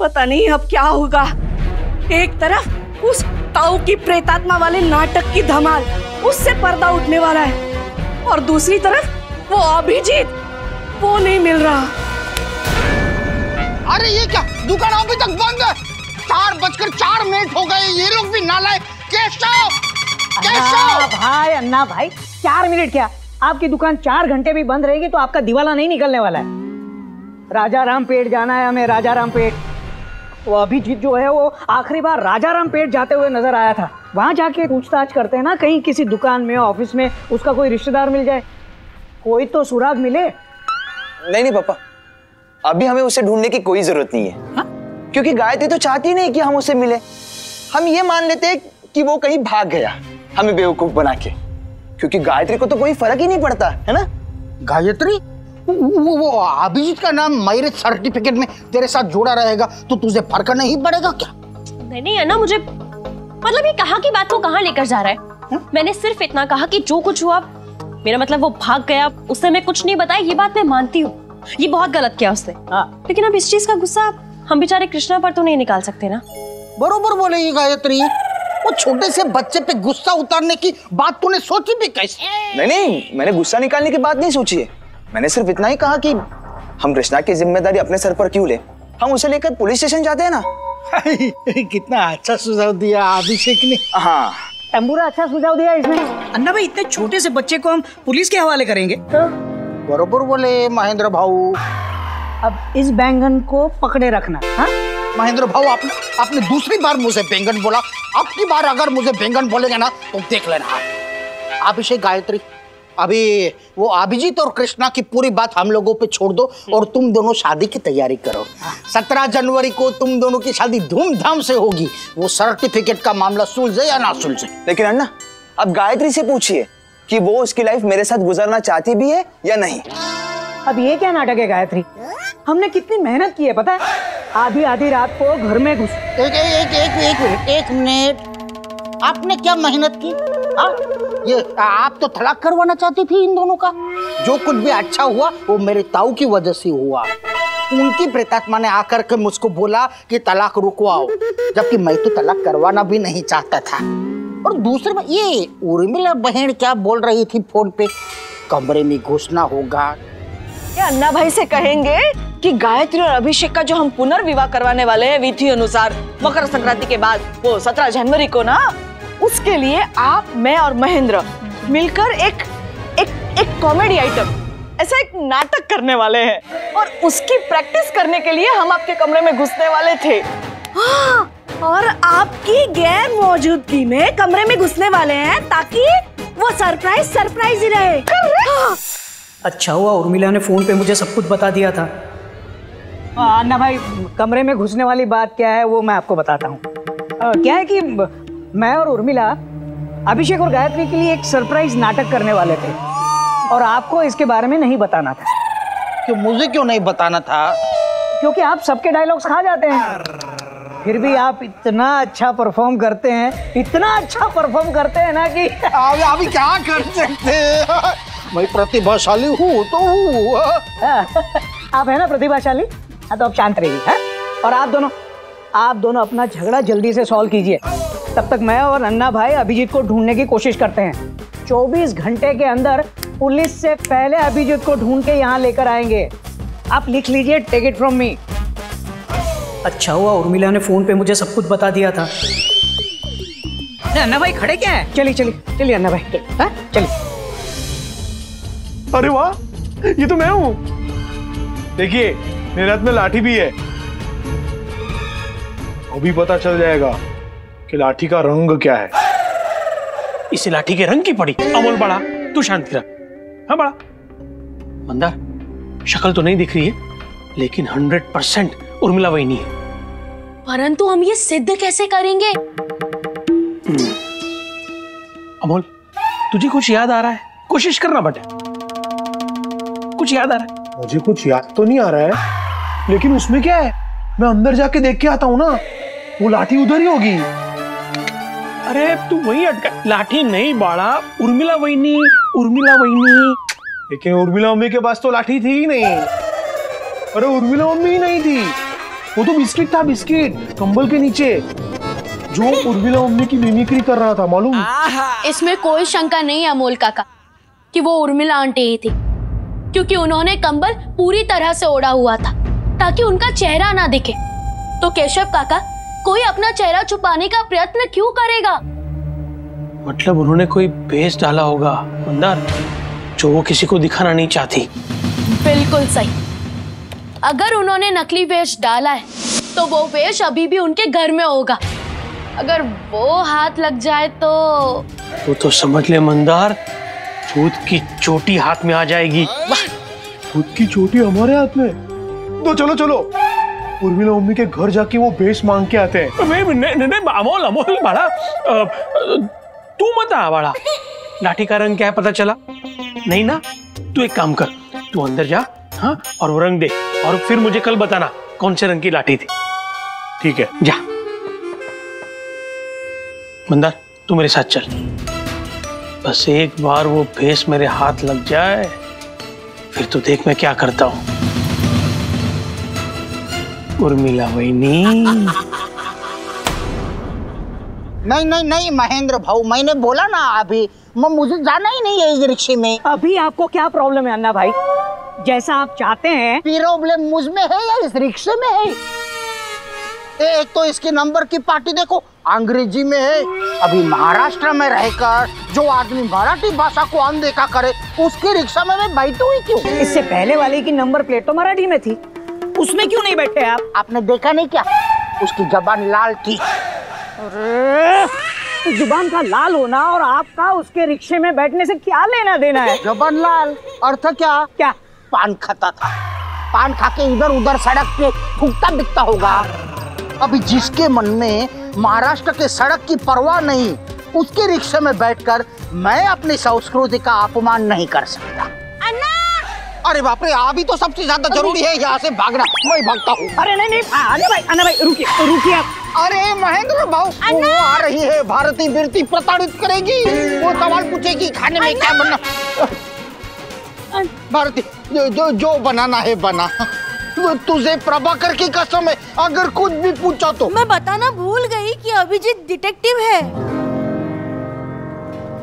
पता नहीं अब क्या होगा। एक तरफ़ उस ताऊ की प्रेतात्मा वाले नाटक की धमाल उससे पर्दा उठने वाला है और दूसरी तरफ़ वो अभिजीत वो नहीं मिल रहा। अरे ये क्या? दुकान अभी तक बंद है। चार बजकर चार मिनट हो गए ये लोग भी केशव! केशव! भाई अन्ना भाई चार मिनट क्या? आपकी दुकान चार घंटे भी बंद रहेगी तो आपका दिवाला नहीं निकलने वाला है। राजा राम पेट जाना है हमें राजा राम पेट। वो अभिजीत जो है वो आखिरी बार राजा राम पेट जाते हुए नज़र आया था। वहाँ जाके पूछताछ करते हैं ना कहीं किसी दुकान में ऑफ़िस में उसका कोई रिश्तेदार मिल जाए। कोई तो सुराग मिले। नहीं नहीं पापा। अभी हमें उसे ढूँढने की कोई ज़रूरत नहीं है। हाँ? क्योंकि गायत्री तो चाहती नहीं कि हम उसे मिले। हम ये मान लेते कि वो कहीं भाग गया हमें बेवकूफ़ बना के। क्योंकि गायत्री को तो कोई फ़र्क ही नहीं पड़ता है ना? गायत्री? वो, वो अभिजीत का नाम मेरे सर्टिफिकेट में तेरे साथ जोड़ा रहेगा तो तुझे फ़र्क नहीं पड़ेगा क्या? नहीं नहीं अन्ना मुझे मतलब ये कहा की बात को कहाँ लेकर जा रहा है? मैंने सिर्फ़ इतना कहा कि जो कुछ हुआ मेरा मतलब वो भाग गया उसने मैं कुछ नहीं बताया ये बात मैं मानती हूँ। ये बहुत गलत किया उसने। हाँ। लेकिन अब इस चीज़ का गुस्सा हम बेचारे कृष्णा पर तो नहीं निकाल सकते ना। बरोबर बोलेगी गायत्री। वो छोटे से बच्चे पे गुस्सा उतारने की बात तूने सोची भी कैसे? नहीं नहीं मैंने गुस्सा निकालने की बात नहीं सोची है। मैंने सिर्फ़ इतना ही कहा कि हम कृष्णा की ज़िम्मेदारी अपने सर पर क्यों ले? हम उसे लेकर पुलिस स्टेशन जाते हैं ना? कितना अच्छा सुझाव दिया अभिषेक ने। हाँ। तंबूरा अच्छा सुझाव दिया इसने। अन्ना भाई इतने छोटे से बच्चे को हम पुलिस के हवाले करेंगे। बरोबर बोले महेंद्र भाऊ। अब इस बैंगन को पकड़े रखना हाँ? महेंद्र भाऊ आपने आपने दूसरी बार मुझे बैंगन बोला। अब की बार अगर मुझे बैंगन बोलेगा ना तो देख लेना। आप अभिषेक गायत्री अभी वो अभिजीत और कृष्णा की पूरी बात हम लोगों पे छोड़ दो और तुम दोनों शादी की तैयारी करो। सत्रह जनवरी को तुम दोनों की शादी धूमधाम से होगी। वो सर्टिफिकेट का मामला सुलझे या ना सुलझे? लेकिन अन्ना अब गायत्री से पूछिए कि वो उसकी लाइफ मेरे साथ गुजारना चाहती भी है या नहीं? अब ये क्या नाटक है गायत्री? हमने कितनी मेहनत की है पता है? आधी आधी रात को घर में घुस एक एक एक एक मिनट एक मिनट। आपने क्या मेहनत की? ये आप तो तलाक करवाना चाहती थी इन दोनों का? जो कुछ भी अच्छा हुआ, वो मेरे ताऊ की वजह से हुआ। उनकी प्रेतात्मा ने आकर के मुझको बोला कि तलाक रुकवाओ, जबकि मैं तो तलाक करवाना भी नहीं चाहता था। और दूसरी बात ये उर्मिला बहन क्या बोल रही थी फ़ोन पे? कमरे में घुसना होगा। ये अन्ना भाई से कहेंगे कि गायत्री और अभिषेक का जो हम पुनर्विवाह करवाने वाले हैं विधि अनुसार, मकर संक्रांति के बाद, वो सत्रह जनवरी को ना? उसके लिए आप मैं और महेंद्र मिलकर एक एक एक कॉमेडी आइटम ऐसा एक नाटक करने वाले हैं। और उसकी प्रैक्टिस करने के लिए हम आपके कमरे में घुसने वाले थे। हाँ, और आपकी गैर मौजूदगी में कमरे में घुसने वाले हैं ताकि वो सरप्राइज़ सरप्राइज़ ही रहे। हाँ। अच्छा हुआ उर्मिला ने फ़ोन पे मुझे सब कुछ बता दिया था। हाँ, अन्ना भाई कमरे में घुसने वाली बात क्या है वो मैं आपको बताता हूँ। क्या है कि मैं और उर्मिला अभिषेक और गायत्री के लिए एक सरप्राइज़ नाटक करने वाले थे। और आपको इसके बारे में नहीं बताना था। कि मुझे क्यों नहीं बताना था? क्योंकि आप सबके डायलॉग्स खा जाते हैं। फिर भी आप इतना अच्छा परफॉर्म करते हैं इतना अच्छा परफॉर्म करते हैं ना कि अभी अभी क्या कर सकते हैं? मैं प्रतिभाशाली हूँ तो हूँ। आप है ना प्रतिभाशाली? हाँ तो आप शांत रहिए और आप दोनों आप दोनों अपना झगड़ा जल्दी से सॉल्व कीजिए। तब तक मैं और अन्ना भाई अभिजीत को ढूँढने की कोशिश करते हैं। 24 घंटे के अंदर पुलिस से पहले अभिजीत को ढूंढ के यहाँ लेकर आएँगे। आप लिख लीजिए टेक इट फ्रॉम मी अच्छा हुआ उर्मिला ने फ़ोन पे मुझे सब कुछ बता दिया था। अन्ना भाई खड़े क्या है? चलिए चलिए चलिए अन्ना भाई। हाँ? चलिए। अरे वाह ये तो मैं हूँ। देखिए मेरे हाथ में लाठी भी है। अभी पता चल जाएगा। कि लाठी का रंग क्या है? इसे लाठी के रंग की पड़ी। अमोल बड़ा तू शांति रह। हाँ बड़ा। मंदार शक्ल तो नहीं दिख रही है लेकिन हंड्रेड परसेंट उर्मिला वही नहीं है। परंतु हम ये सिद्ध कैसे करेंगे? अमोल तुझे कुछ याद आ रहा है? कोशिश करना बेटा। कुछ याद आ रहा है? मुझे कुछ याद तो नहीं आ रहा है लेकिन उसमें क्या है? मैं अंदर जाके देख के आता हूँ ना वो लाठी उधर ही होगी। अरे तू वही अटका लाठी नहीं बाड़ा उर्मिला वही उर्मिला वही लेकिन उर्मिला मम्मी के पास तो लाठी थी ही नहीं। अरे उर्मिला मम्मी ही नहीं थी। वो तो बिस्किट था बिस्किट कंबल के नीचे। जो उर्मिला मम्मी की मिमिक्री कर रहा था मालूम? इसमें कोई शंका नहीं है अमोल काका कि वो उर्मिला आंटी ही थी। क्योंकि उन्होंने कंबल पूरी तरह से ओढ़ा हुआ था ताकि उनका चेहरा ना दिखे। तो केशव काका कोई अपना चेहरा छुपाने का प्रयत्न क्यों करेगा? मतलब उन्होंने कोई भेस डाला होगा मंदार जो वो किसी को दिखाना नहीं चाहती। बिल्कुल सही। अगर उन्होंने नकली वेश डाला है तो वो वेश अभी भी उनके घर में होगा। अगर वो हाथ लग जाए तो वो तो समझ ले मंदार भूत की चोटी हाथ में आ जाएगी। खुद की चोटी हमारे हाथ में तो चलो चलो। उर्मिला मम्मी के घर जाके वो भेस मांग के आते हैं। अमोल अमोल, बड़ा तू मत आ, बड़ा। लाठी का रंग क्या है पता चला? नहीं ना? तू एक काम कर, तू अंदर जा हाँ और वो रंग दे और फिर मुझे कल बताना कौन से रंग की लाठी थी। ठीक है, जा। मंदार तू मेरे साथ चल। बस एक बार वो भेस मेरे हाथ लग जाए, फिर तो देख मैं क्या करता हूँ। उर्मिला वहीनी नहीं नहीं नहीं महेंद्र भाऊ मैंने बोला ना अभी मैं मुझे जाना ही नहीं है इस रिक्शे में। अभी आपको क्या प्रॉब्लम है अन्ना भाई? जैसा आप चाहते हैं। प्रॉब्लम मुझमें है या इस रिक्शे में है? ए- एक तो इसके नंबर की पार्टी देखो अंग्रेज़ी में है। अभी महाराष्ट्र में रहकर जो आदमी मराठी भाषा को अनदेखा करे उसके रिक्शा में मैं बैठू ही क्यों? इससे पहले वाले की नंबर प्लेट तो मराठी में थी। उसमें क्यों नहीं बैठे आप? आपने देखा नहीं क्या? उसकी जबान लाल थी। अरे ज़ुबान का लाल होना और आपका उसके रिक्शे में बैठने से क्या लेना देना है? जबान लाल? अर्थ क्या? क्या? पान खाता था। पान खा के इधर उधर सड़क पे थूकता दिखता होगा। अभी जिसके मन में महाराष्ट्र के सड़क की परवाह नहीं उसके रिक्शे में बैठकर मैं अपनी संस्कृति का अपमान नहीं कर सकता। अरे बाप रे अभी तो सबसे ज़्यादा ज़रूरी है यहाँ से भागना। मैं भागता हूँ। अरे नहीं नहीं अन्ना भाई अन्ना भाई रुकिए रुकिए आप। अरे महेंद्र भाऊ वो आ रही है भारती बिरती प्रताड़ित करेगी। वो सवाल पूछेगी खाने में क्या बनना? भारती जो जो जो बनाना है बना। तुझे प्रभाकर की कसम है अगर कुछ भी पूछा तो। मैं बताना भूल गई कि अभिजीत डिटेक्टिव है।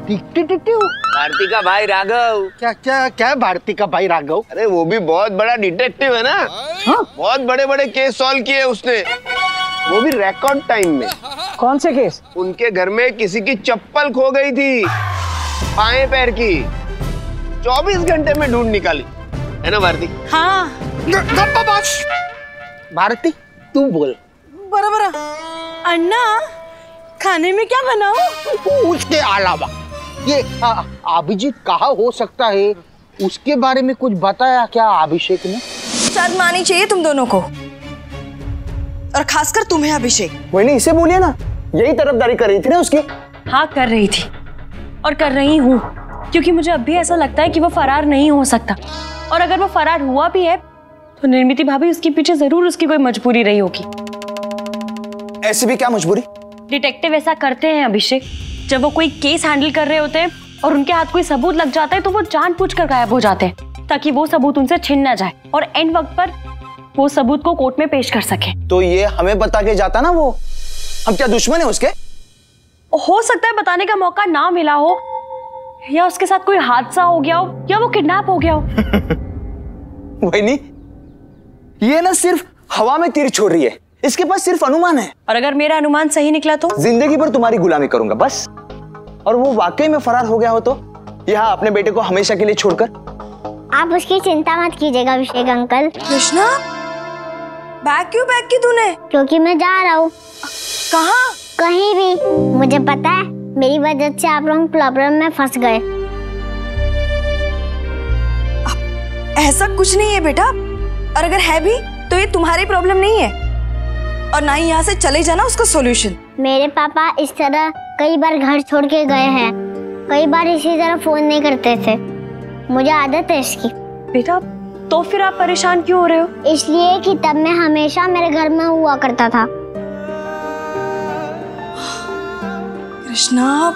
भारती का भाई राघव। क्या क्या क्या भारती का भाई राघव? अरे वो भी बहुत बड़ा डिटेक्टिव है ना? हा? बहुत बड़े बड़े केस सॉल्व किए उसने। वो भी रिकॉर्ड टाइम में। कौन से केस? उनके घर में किसी की चप्पल खो गई थी। पाए पैर की। 24 घंटे में ढूंढ निकाली। है ना भारती? हाँ। भारती तू बोल। बराबर। अन्ना खाने में क्या बनाऊँ? उसके अलावा। ये अभिजीत कहाँ हो सकता है? उसके बारे में कुछ बताया क्या अभिषेक ने? शर्म आनी चाहिए तुम दोनों को। और खासकर तुम्हें अभिषेक। वही इसे बोलिए ना। यही तरफदारी कर रही थी ना उसकी? हाँ कर रही थी। और कर रही हूँ क्योंकि मुझे अब भी ऐसा लगता है कि वो फरार नहीं हो सकता। और अगर वो फरार हुआ भी है तो निर्मिति भाभी उसके पीछे ज़रूर उसकी कोई मजबूरी रही होगी। ऐसी भी क्या मजबूरी? डिटेक्टिव ऐसा करते हैं अभिषेक। जब वो कोई केस हैंडल कर रहे होते हैं और उनके हाथ कोई सबूत लग जाता है तो वो जान पूछ जानबूझकर गायब हो जाते हैं ताकि वो सबूत उनसे छिन ना जाए और एंड वक्त पर वो सबूत को कोर्ट में पेश कर सके। तो ये हमें बता के जाता ना वो? हम क्या दुश्मन है उसके? हो सकता है बताने का मौका ना मिला हो या उसके साथ कोई हादसा हो गया हो या वो किडनैप हो गया हो। वही नहीं ये ना सिर्फ़ हवा में तीर छोड़ रही है। इसके पास सिर्फ़ अनुमान है। और अगर मेरा अनुमान सही निकला तो? ज़िंदगी भर तुम्हारी गुलामी करूँगा बस। और वो वाकई में फरार हो गया हो तो? यहाँ अपने बेटे को हमेशा के लिए छोड़कर। आप उसकी चिंता मत कीजिएगा अभिषेक अंकल। कृष्णा बैग क्यों बैग की तूने? क्योंकि मैं जा रहा हूँ। कहाँ? कहीं भी। मुझे पता है मेरी वजह से आप लोग प्रॉब्लम में फंस गए। ऐसा कुछ नहीं है बेटा। और अगर है भी तो ये तुम्हारी प्रॉब्लम नहीं है। और ना ही यहाँ से चले जाना उसका सोल्यूशन मेरे पापा इस तरह कई बार घर छोड़ के गए हैं। कई बार इसी तरह फ़ोन नहीं करते थे। मुझे आदत है इसकी। बेटा तो फिर आप परेशान क्यों हो रहे हो? इसलिए कि तब मैं हमेशा मेरे घर में हुआ करता था। कृष्णा।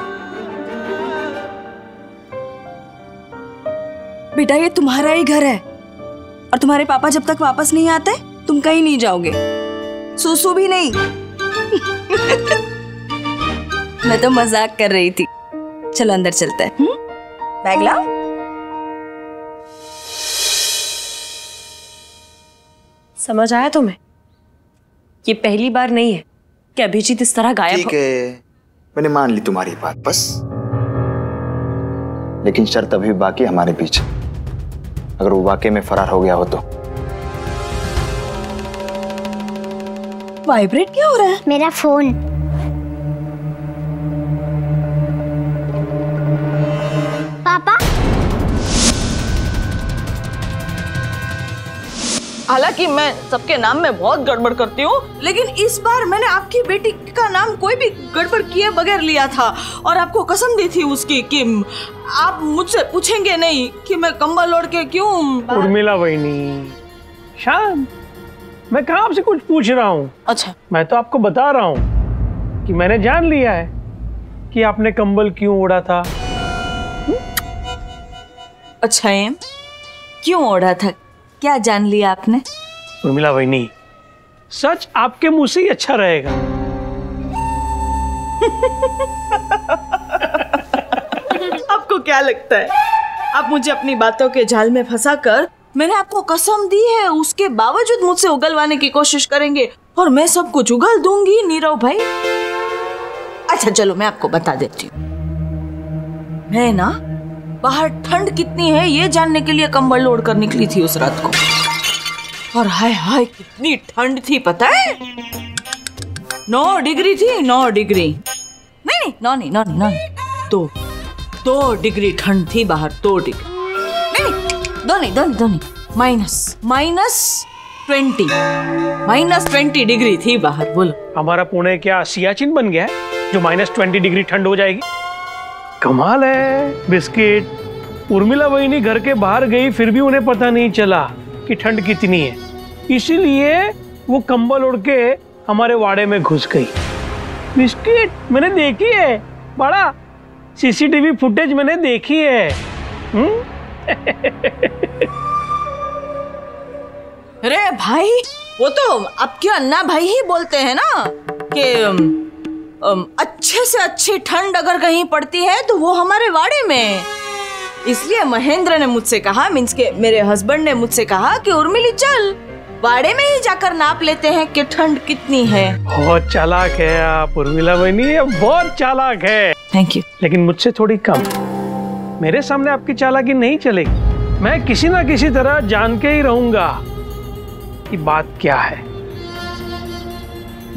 बेटा ये तुम्हारा ही घर है। और तुम्हारे पापा जब तक वापस नहीं आते तुम कहीं नहीं जाओगे। सुसु भी नहीं। मैं तो मज़ाक कर रही थी। चलो अंदर चलते हैं। हम्म? बैग लाओ। समझ आया तुम्हें? ये पहली बार नहीं है कि अभिजीत इस तरह गायब ठीक है मैंने मान ली तुम्हारी बात बस। लेकिन शर्त अभी बाकी हमारे बीच। अगर वो वाकई में फरार हो गया हो तो। वाइब्रेट क्या हो रहा है? मेरा फ़ोन। पापा? हालाँकि मैं सबके नाम में बहुत गड़बड़ करती हूँ लेकिन इस बार मैंने आपकी बेटी का नाम कोई भी गड़बड़ किए बगैर लिया था और आपको कसम दी थी उसकी कि आप मुझसे पूछेंगे नहीं कि मैं कंबल ओढ़ के क्यों उर्मिला बहनी शांत। मैं कहा आपसे कुछ पूछ रहा हूँ? अच्छा। मैं तो आपको बता रहा हूँ कि मैंने जान लिया है कि आपने कंबल क्यों ओढ़ा था। अच्छा एम क्यों ओढ़ा था? क्या जान लिया आपने? उर्मिला बहनी सच आपके मुँह से ही अच्छा रहेगा। आपको क्या लगता है? आप मुझे अपनी बातों के जाल में फंसा कर मैंने आपको कसम दी है, उसके बावजूद मुझसे उगलवाने की कोशिश करेंगे, और मैं सब कुछ उगल दूँगी, नीरव भाई। अच्छा चलो, मैं आपको बता देती हूँ। मैं ना, बाहर ठंड कितनी है, ये जानने के लिए कंबल लोड कर निकली थी उस रात को। और हाय हाय, कितनी ठंड थी, पता है? नौ डिग्री थी, नौ डिग्री। नहीं नहीं, नौ नहीं नौ नहीं नौ नहीं। दो डिग्री ठंड थी बाहर, दो डिग्री। दो नहीं दो minus minus twenty. Minus twenty degree थी बाहर, बोलो। हमारा पुणे क्या सियाचिन बन गया है, जो माइनस ट्वेंटी डिग्री ठंड हो जाएगी? कमाल है। बिस्किट। उर्मिला बहनी घर के बाहर गई, फिर भी उन्हें पता नहीं चला कि ठंड कितनी है। इसीलिए वो कंबल उड़ के हमारे वाड़े में घुस गई। बिस्किट, मैंने देखी है। बड़ा, सीसीटीवी फुटेज मैंने देखी है। हम्म? अरे भाई वो तो आपके अन्ना भाई ही बोलते हैं ना कि अच्छे से अच्छी ठंड अगर कहीं पड़ती है तो वो हमारे वाड़े में। इसलिए महेंद्र ने मुझसे कहा मीन्स के मेरे हस्बैंड ने मुझसे कहा कि उर्मिली चल वाड़े में ही जाकर नाप लेते हैं कि ठंड कितनी है। बहुत चालाक है आप उर्मिला बहनी बहुत चालाक है। थैंक यू लेकिन मुझसे थोड़ी कम। मेरे सामने आपकी चालाकी नहीं चलेगी। मैं किसी ना किसी तरह जान के ही रहूँगा कि बात क्या है।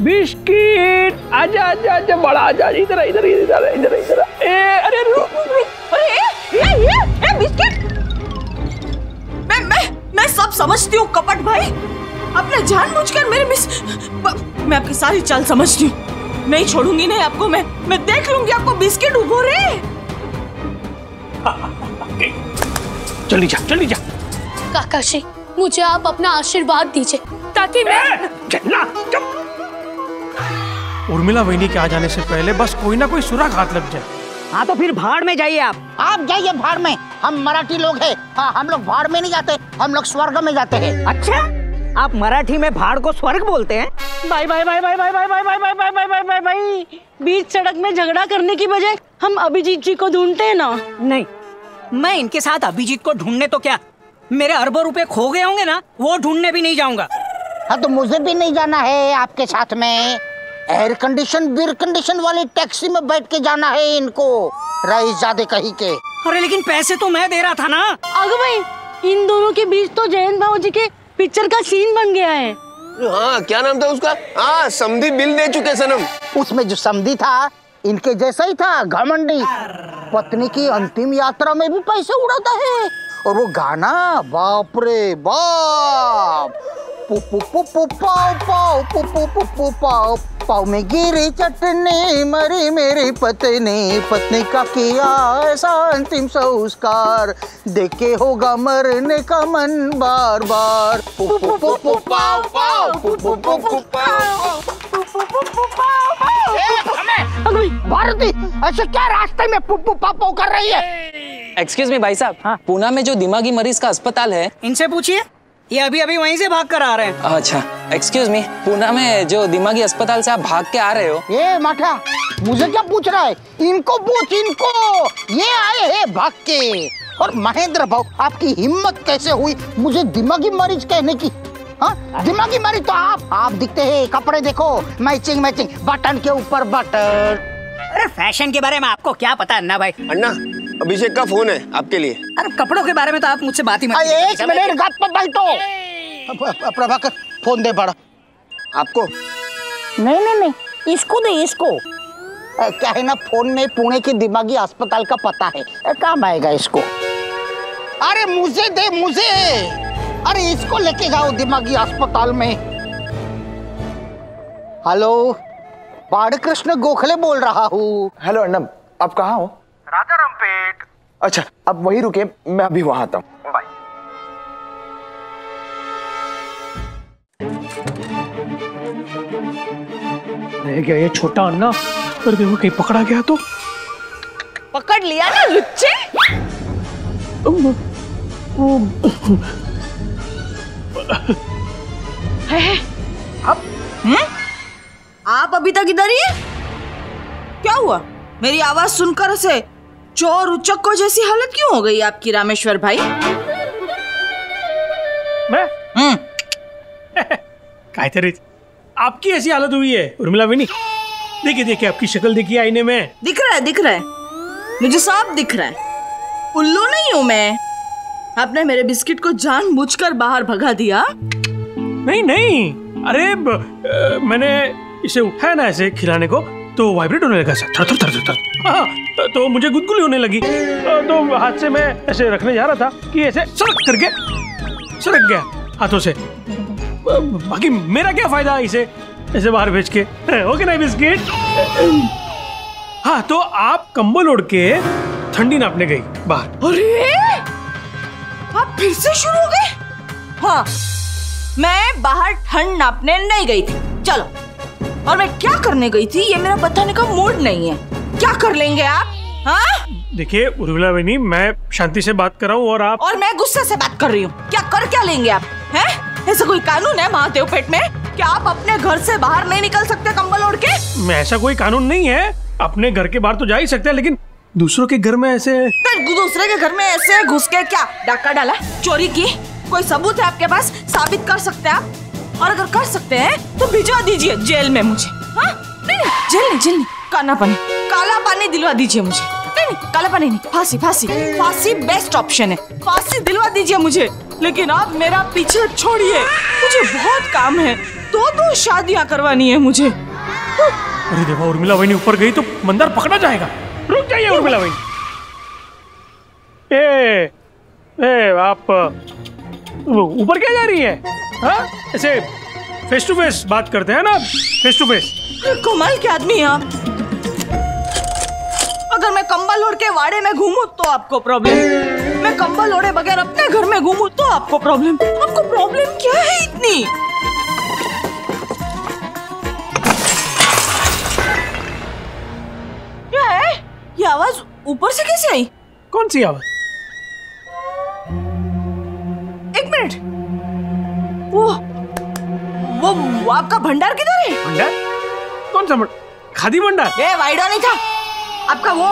बिस्किट आजा आजा आजा बड़ा आजा इधर आ, इधर इधर इधर इधर ए अरे रुक रुक अरे ये ये ये बिस्किट। मैं मैं मैं सब समझती हूँ कपट भाई। आपने जानबूझकर मेरे मिस मैं आपकी सारी चाल समझती हूँ। नहीं छोड़ूँगी नहीं आपको मैं। मैं देख लूँगी आपको बिस्किट उगो रे। चली जा चली जा। काका जी मुझे आप अपना आशीर्वाद दीजिए। ताकि मैं उर्मिला बहनी के आ जाने से पहले बस कोई ना कोई सुराग हाथ लग जाए। हाँ तो फिर भाड़ में जाइए आप। आप जाइए भाड़ में। हम मराठी लोग हैं। हाँ हम लोग भाड़ में नहीं जाते हम लोग स्वर्ग में जाते हैं। अच्छा? आप मराठी में भाड़ को स्वर्ग बोलते हैं? भाई भाई भाई भाई भाई भाई भाई भाई भाई भाई भाई भाई भाई भाई बीच सड़क में झगड़ा करने की बजाय हम अभिजीत जी को ढूंढते हैं ना नहीं मैं इनके साथ अभिजीत को ढूँढने तो क्या मेरे अरबों रुपए खो गए होंगे ना वो ढूँढने भी नहीं जाऊँगा हाँ तो मुझे भी नहीं जाना है आपके साथ में एयर कंडीशन बीर कंडीशन वाली टैक्सी में बैठ के जाना है इनको रईस ज़्यादा कहीं के अरे लेकिन पैसे तो मैं दे रहा था ना अगो भाई इन दोनों के बीच तो जयंत भाव जी के पिक्चर का सीन बन गया है हाँ क्या नाम था उसका? हाँ समी बिल दे चुके सनम। उसमें जो समी था, इनके जैसा ही था, घमंडी। पत्नी की अंतिम यात्रा में भी पैसे उड़ाता है, और वो गाना, बाप रे बाप। पु पु पु पु पाओ पाओ पु पु पु पु पाओ पाओ में गिरी चटनी मरी मेरी पत्नी पत्नी का किया ऐसा अंतिम संस्कार देखे होगा मरने का मन बार बार भारती ऐसे क्या रास्ते में पुप्पू पापो कर रही है एक्सक्यूज मी भाई साहब हाँ? पूना में जो दिमागी मरीज़ का अस्पताल है इनसे पूछिए ये अभी अभी वहीं से भाग कर आ रहे हैं। अच्छा एक्सक्यूज मी पूना में जो दिमागी अस्पताल से आप भाग के आ रहे हो। ये माठा मुझे क्या पूछ रहा है? इनको पूछ इनको! ये आए हैं भाग के। और महेंद्र भाव आपकी हिम्मत कैसे हुई? मुझे दिमागी मरीज़ कहने की हाँ? दिमागी मरीज़ तो आप आप दिखते हैं कपड़े देखो मैचिंग मैचिंग बटन के ऊपर बटन अरे फ़ैशन के बारे में आपको क्या पता अन्ना भाई? अन्ना अभिषेक का फ़ोन है आपके लिए। अरे कपड़ों के बारे में तो आप मुझसे बात ही मत एक मिनट गप बैठो प- प्रभाकर फ़ोन दे बड़ा। आपको? नहीं नहीं नहीं इसको दे इसको। अ, क्या है ना फ़ोन में पुणे के दिमागी अस्पताल का पता है। काम आएगा इसको। अरे मुझे दे मुझे। अरे इसको लेके जाओ दिमागी अस्पताल में। हेलो बालकृष्ण गोखले बोल रहा हूँ। हेलो अर्नब आप कहाँ हो? राजा रामपेट अच्छा अब वही रुके मैं अभी वहाँ आता हूँ। बाय। रह गया ये छोटा अन्ना पर देखो कहीं पकड़ा गया तो। पकड़ लिया ना लुच्चे। है, है। अब? हम्म? आप अभी तक इधर ही है? क्या हुआ? मेरी आवाज़ सुनकर ऐसे चोर उचक्को जैसी हालत क्यों हो गई आपकी रामेश्वर भाई? मैं? हम्म। आपकी ऐसी हालत हुई है उर्मिला विनी। देखिए देखिए आपकी शक्ल देखिए आईने में। दिख रहा है दिख रहा है। मुझे साफ़ दिख रहा है। उल्लू नहीं हूँ मैं। आपने मेरे बिस्किट को जानबूझकर बाहर भगा दिया। नहीं नहीं। अरे ब, अ, मैंने इसे उठाया ना ऐसे खिलाने को। तो वाइब्रेट होने लगा सर। थर थर थर थर थर। हाँ, तो मुझे गुदगुली होने लगी। तो हाथ से मैं ऐसे रखने जा रहा था कि ऐसे सड़क करके सड़क गया। हाथों से। बाकी मेरा क्या फ़ायदा इसे? ऐसे बाहर भेज के। ओके ना बिस्किट हाँ तो आप कंबल ओढ़ के ठंडी नापने गई बाहर। अरे! आप फिर से शुरू हो गए? हाँ मैं बाहर ठंड नापने नहीं गई थी। चलो। और मैं क्या करने गई थी? ये मेरा बताने का मूड नहीं है। क्या कर लेंगे आप? हाँ? देखिए उर्मिला विनी मैं शांति से बात कर रहा हूँ और आप और मैं गुस्से से बात कर रही हूँ। क्या कर क्या लेंगे आप? हैं? ऐसा कोई कानून है महादेव पेट में? क्या आप अपने घर से बाहर नहीं निकल सकते कंबल ओढ़ के? मैं ऐसा कोई कानून नहीं है। अपने घर के बाहर तो जा ही सकते हैं लेकिन दूसरों के घर में ऐसे दूसरे के घर में ऐसे घुस के क्या? डाका डाला? चोरी की? कोई सबूत है आपके पास? साबित कर सकते हैं आप? और अगर कर सकते हैं तो भिजवा दीजिए जेल में मुझे। हाँ? नहीं नहीं जेल नहीं जेल नहीं। काला पानी काला पानी दिलवा दीजिए मुझे। नहीं नहीं काला पानी नहीं फांसी फांसी फांसी बेस्ट ऑप्शन है। फांसी दिलवा दीजिए मुझे लेकिन आप मेरा पीछे छोड़िए। मुझे बहुत काम है दो दो शादियाँ करवानी है मुझे। अरे देखो उर्मिला वही ऊपर गई तो मंदार पकड़ा जाएगा। रुक जाइए उर्मिला वही। ए ए आप ऊपर क्या जा रही है? हाँ? ऐसे फेस टू फेस बात करते हैं ना फेस टू फेस कमाल के आदमी हैं आप। अगर मैं कंबल ओढ़ के वाड़े में घूमू तो आपको प्रॉब्लम मैं कंबल ओढ़े बगैर अपने घर में घूमू तो आपको प्रॉब्लम आपको प्रॉब्लम क्या है इतनी? क्या है? ये आवाज़ ऊपर से कैसे आई? कौन सी आवाज़? एक मिनट। वो वो, वो आपका भंडार किधर है? भंडार? कौन सा भंडार? खादी भंडार? ये वाइडो नहीं था। आपका वो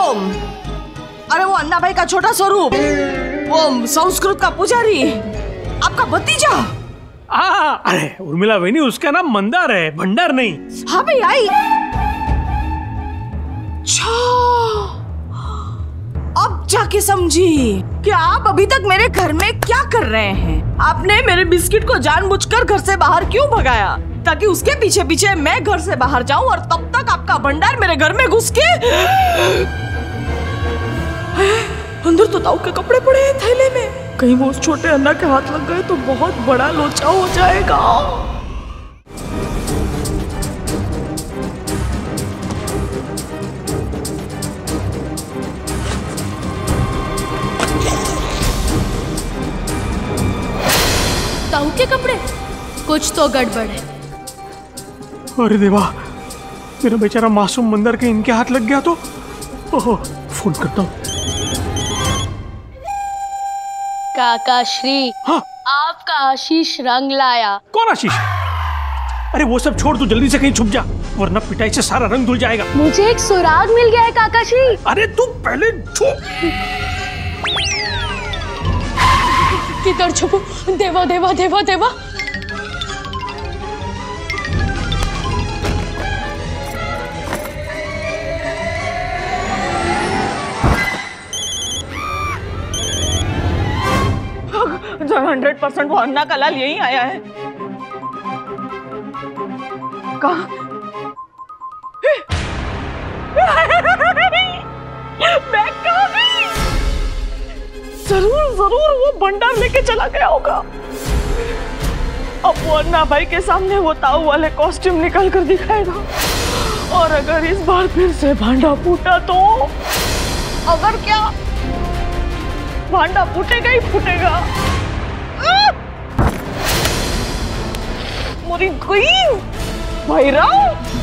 अरे वो अन्ना भाई का छोटा स्वरूप वो संस्कृत का पुजारी आपका भतीजा। आ, अरे उर्मिला वही उसका नाम मंदार है भंडार नहीं। हाँ भाई आई। अच्छा अब जाके समझी। कि आप अभी तक मेरे घर में क्या कर रहे हैं? आपने मेरे बिस्किट को जानबूझकर घर से बाहर क्यों भगाया? ताकि उसके पीछे पीछे मैं घर से बाहर जाऊँ और तब तक आपका भंडार मेरे घर में घुस के अंदर तो ताऊ के कपड़े पड़े हैं थैले में। कहीं वो उस छोटे अन्ना के हाथ लग गए तो बहुत बड़ा लोचा हो जाएगा। ताऊ के कपड़े? कुछ तो गड़बड़ है। अरे देवा मेरा बेचारा मासूम मंदिर के इनके हाथ लग गया तो। ओहो फ़ोन करता हूँ। काका श्री हाँ? आपका आशीष रंग लाया। कौन आशीष? अरे वो सब छोड़ तू जल्दी से कहीं छुप जा वरना पिटाई से सारा रंग धुल जाएगा। मुझे एक सुराग मिल गया है काका श्री। अरे तू पहले छुप। किधर छुपो देवा देवा देवा देवा। हंड्रेड परसेंट वो अन्ना का लाल यही आया है। कहा? ज़रूर ज़रूर वो भंडार लेके चला गया होगा। अब वो अन्ना भाई के सामने वो ताऊ वाले कॉस्ट्यूम निकाल कर दिखाएगा। और अगर इस बार फिर से भांडा फूटा तो? अगर क्या? भांडा फूटेगा ही फूटेगा! मेरी queen Bhairav